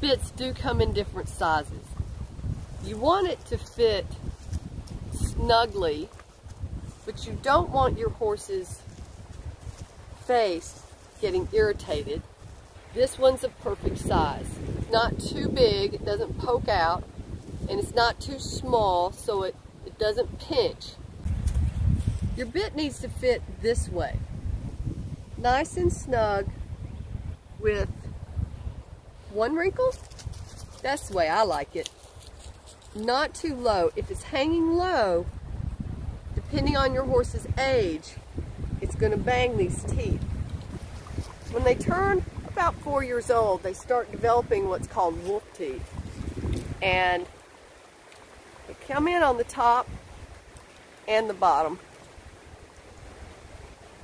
bits do come in different sizes. You want it to fit snugly, but you don't want your horse's face getting irritated. This one's a perfect size. It's not too big, it doesn't poke out, and it's not too small so it, it doesn't pinch. Your bit needs to fit this way. Nice and snug with one wrinkle. That's the way I like it. Not too low. If it's hanging low, depending on your horse's age, it's going to bang these teeth. When they turn about four years old, they start developing what's called wolf teeth. And they come in on the top and the bottom.